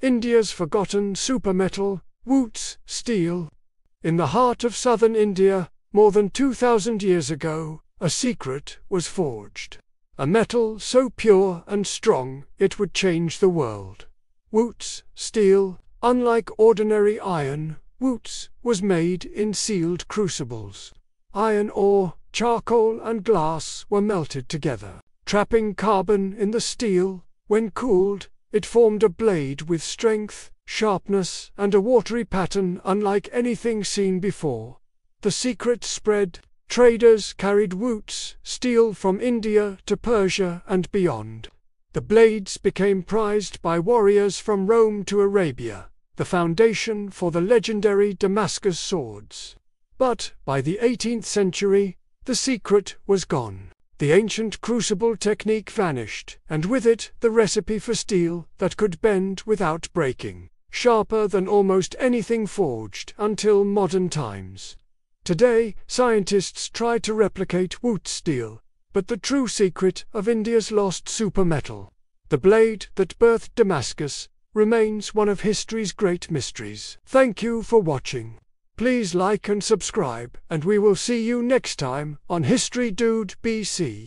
India's forgotten supermetal, Wootz steel. In the heart of southern India, more than 2,000 years ago, a secret was forged. A metal so pure and strong it would change the world. Wootz steel, unlike ordinary iron, Wootz was made in sealed crucibles. Iron ore, charcoal and glass were melted together, trapping carbon in the steel. When cooled, it formed a blade with strength, sharpness, and a watery pattern unlike anything seen before. The secret spread. Traders carried Wootz steel from India to Persia and beyond. The blades became prized by warriors from Rome to Arabia, the foundation for the legendary Damascus swords. But by the 18th century, the secret was gone. The ancient crucible technique vanished, and with it the recipe for steel that could bend without breaking, sharper than almost anything forged until modern times. Today, scientists try to replicate Wootz steel, but the true secret of India's lost supermetal, the blade that birthed Damascus, remains one of history's great mysteries. Thank you for watching. Please like and subscribe, and we will see you next time on History Dude BC.